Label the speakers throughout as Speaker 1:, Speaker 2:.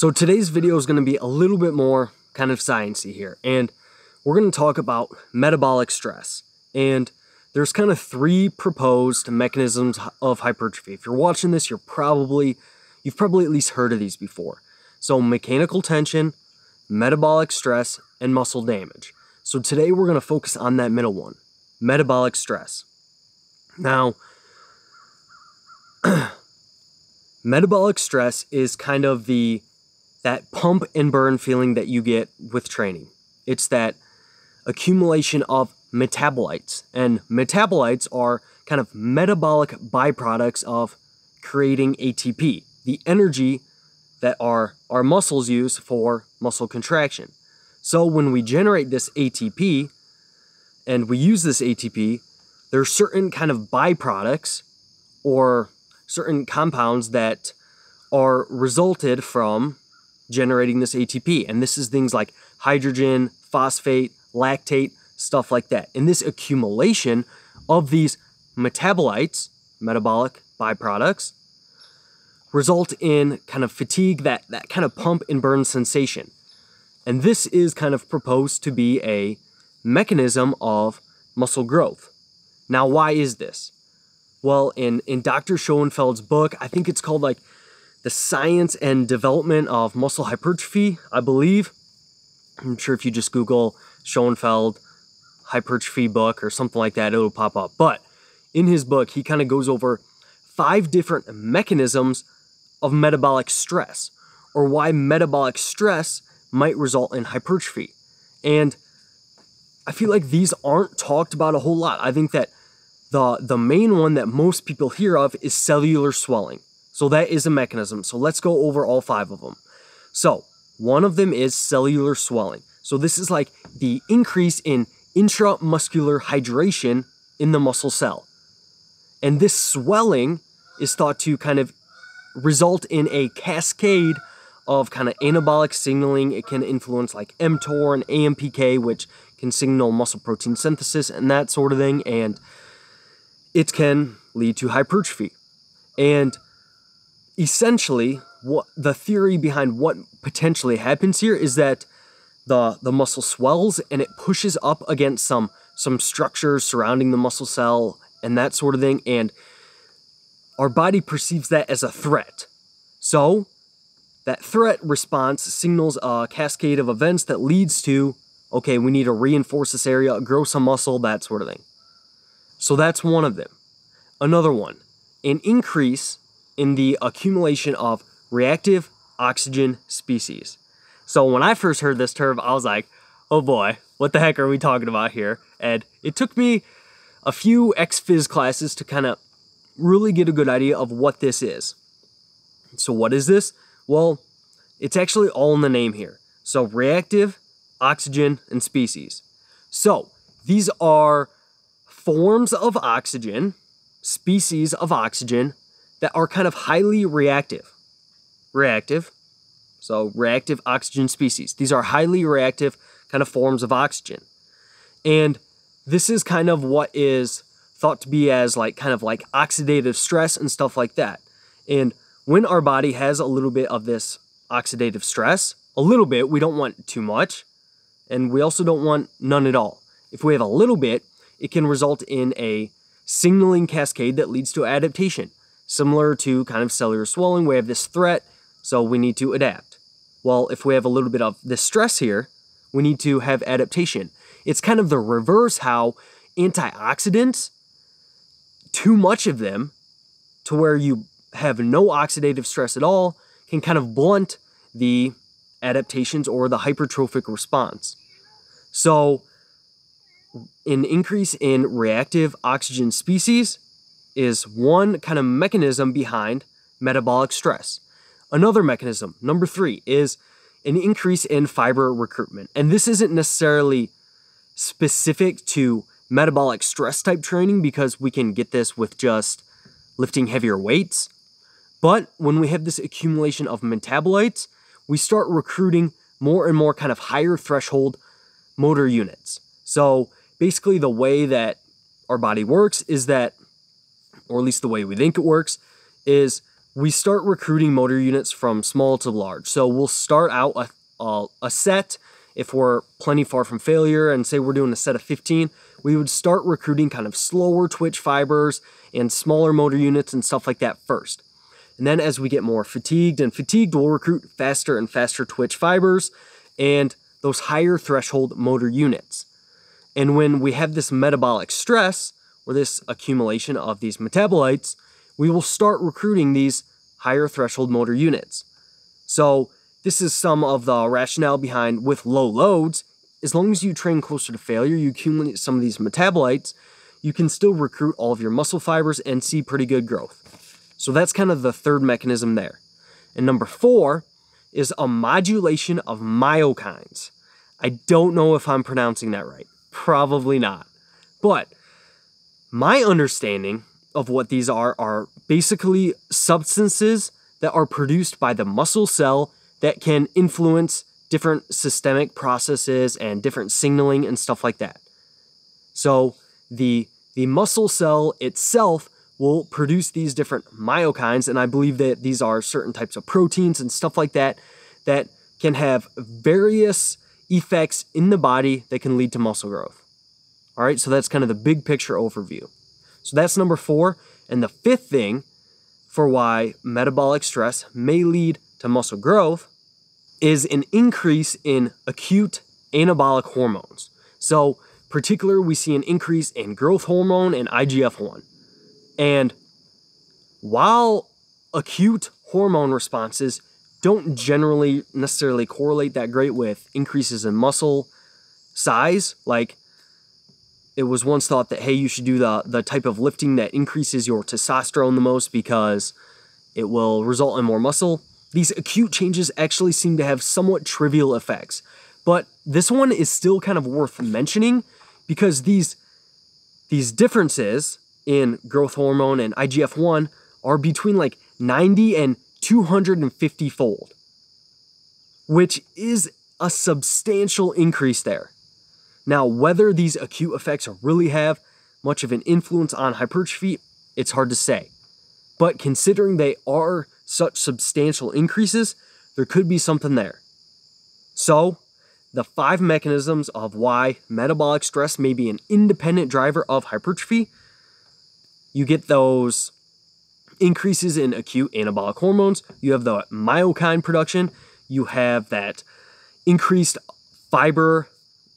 Speaker 1: So today's video is going to be a little bit more kind of sciencey here, and we're going to talk about metabolic stress. And there's kind of three proposed mechanisms of hypertrophy. If you're watching this, you're probably you've probably at least heard of these before. So mechanical tension, metabolic stress, and muscle damage. So today we're going to focus on that middle one, metabolic stress. Now, metabolic stress is kind of the that pump and burn feeling that you get with training. It's that accumulation of metabolites. And metabolites are kind of metabolic byproducts of creating ATP, the energy that our, our muscles use for muscle contraction. So when we generate this ATP and we use this ATP, there are certain kind of byproducts or certain compounds that are resulted from generating this ATP. And this is things like hydrogen, phosphate, lactate, stuff like that. And this accumulation of these metabolites, metabolic byproducts, result in kind of fatigue, that, that kind of pump and burn sensation. And this is kind of proposed to be a mechanism of muscle growth. Now, why is this? Well, in, in Dr. Schoenfeld's book, I think it's called like The Science and Development of Muscle Hypertrophy, I believe. I'm sure if you just Google Schoenfeld hypertrophy book or something like that, it'll pop up. But in his book, he kind of goes over five different mechanisms of metabolic stress or why metabolic stress might result in hypertrophy. And I feel like these aren't talked about a whole lot. I think that the the main one that most people hear of is cellular swelling. So that is a mechanism. So let's go over all five of them. So, one of them is cellular swelling. So this is like the increase in intramuscular hydration in the muscle cell. And this swelling is thought to kind of result in a cascade of kind of anabolic signaling. It can influence like mTOR and AMPK, which can signal muscle protein synthesis and that sort of thing. And it can lead to hypertrophy. And essentially, what the theory behind what potentially happens here is that the the muscle swells and it pushes up against some some structures surrounding the muscle cell and that sort of thing and our body perceives that as a threat. So, that threat response signals a cascade of events that leads to okay, we need to reinforce this area, grow some muscle, that sort of thing. So that's one of them. Another one, an increase in the accumulation of reactive oxygen species. So when I first heard this term, I was like, oh boy, what the heck are we talking about here? And it took me a few ex-phys classes to kind of really get a good idea of what this is. So what is this? Well, it's actually all in the name here. So reactive, oxygen, and species. So these are forms of oxygen, species of oxygen, that are kind of highly reactive. Reactive, so reactive oxygen species. These are highly reactive kind of forms of oxygen. And this is kind of what is thought to be as like kind of like oxidative stress and stuff like that. And when our body has a little bit of this oxidative stress, a little bit, we don't want too much, and we also don't want none at all. If we have a little bit, it can result in a signaling cascade that leads to adaptation. Similar to kind of cellular swelling, we have this threat, so we need to adapt. Well, if we have a little bit of this stress here, we need to have adaptation. It's kind of the reverse how antioxidants, too much of them, to where you have no oxidative stress at all, can kind of blunt the adaptations or the hypertrophic response. So, an increase in reactive oxygen species is one kind of mechanism behind metabolic stress. Another mechanism, number three, is an increase in fiber recruitment. And this isn't necessarily specific to metabolic stress type training because we can get this with just lifting heavier weights. But when we have this accumulation of metabolites, we start recruiting more and more kind of higher threshold motor units. So basically, the way that our body works is that, or at least the way we think it works, is we start recruiting motor units from small to large. So we'll start out a, a, uh, a, set if we're plenty far from failure and say we're doing a set of 15, we would start recruiting kind of slower twitch fibers and smaller motor units and stuff like that first. And then as we get more fatigued and fatigued, we'll recruit faster and faster twitch fibers and those higher threshold motor units. And when we have this metabolic stress, or this accumulation of these metabolites, we will start recruiting these higher threshold motor units. So this is some of the rationale behind with low loads. As long as you train closer to failure, you accumulate some of these metabolites, you can still recruit all of your muscle fibers and see pretty good growth. So that's kind of the third mechanism there. And number four is a modulation of myokines. I don't know if I'm pronouncing that right. Probably not. But my understanding of what these are are basically substances that are produced by the muscle cell that can influence different systemic processes and different signaling and stuff like that. So the the muscle cell itself will produce these different myokines and I believe that these are certain types of proteins and stuff like that that can have various effects in the body that can lead to muscle growth. All right, so that's kind of the big picture overview. So that's number 4, and the fifth thing for why metabolic stress may lead to muscle growth is an increase in acute anabolic hormones. So, particular, we see an increase in growth hormone and IGF-1. And while acute hormone responses don't generally necessarily correlate that great with increases in muscle size, like it was once thought that hey, you should do the the type of lifting that increases your testosterone the most because it will result in more muscle. These acute changes actually seem to have somewhat trivial effects. But this one is still kind of worth mentioning because these these differences in growth hormone and IGF-1 are between like 90 and 250 fold, which is a substantial increase there. Now, whether these acute effects really have much of an influence on hypertrophy, it's hard to say. But considering they are such substantial increases, there could be something there. So, the five mechanisms of why metabolic stress may be an independent driver of hypertrophy. You get those increases in acute anabolic hormones, you have the myokine production, you have that increased fiber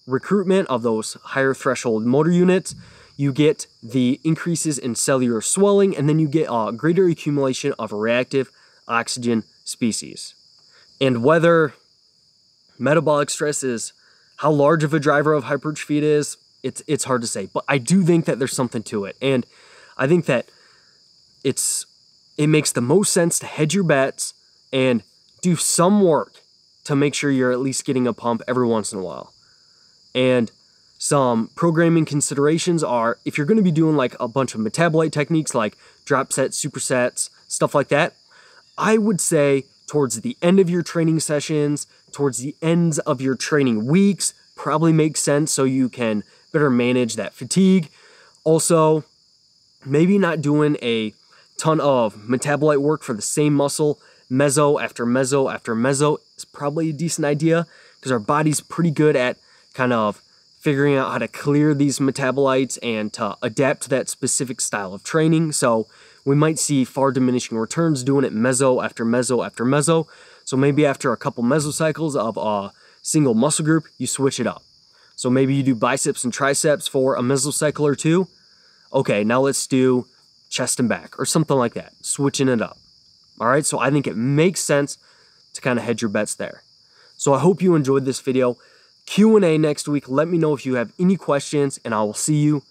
Speaker 1: recruitment of those higher threshold motor units, you get the increases in cellular swelling, and then you get a greater accumulation of reactive oxygen species. And whether metabolic stress is how large of a driver of hypertrophy it is, it's it's hard to say. But I do think that there's something to it. And I think that it's it makes the most sense to hedge your bets and do some work to make sure you're at least getting a pump every once in a while. And some programming considerations are if you're going to be doing like a bunch of metabolite techniques like drop sets, supersets, stuff like that, I would say towards the end of your training sessions, towards the ends of your training weeks, probably makes sense so you can better manage that fatigue. Also, maybe not doing a ton of metabolite work for the same muscle, meso after meso after meso is probably a decent idea because our body's pretty good at kind of figuring out how to clear these metabolites and to adapt to that specific style of training. So we might see far diminishing returns doing it meso after meso after meso. So maybe after a couple mesocycles of a single muscle group, you switch it up. So maybe you do biceps and triceps for a mesocycle or two. Okay, now let's do chest and back or something like that, switching it up. All right, so I think it makes sense to kind of hedge your bets there. So I hope you enjoyed this video. Q&A next week. Let me know if you have any questions and I will see you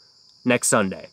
Speaker 1: next Sunday.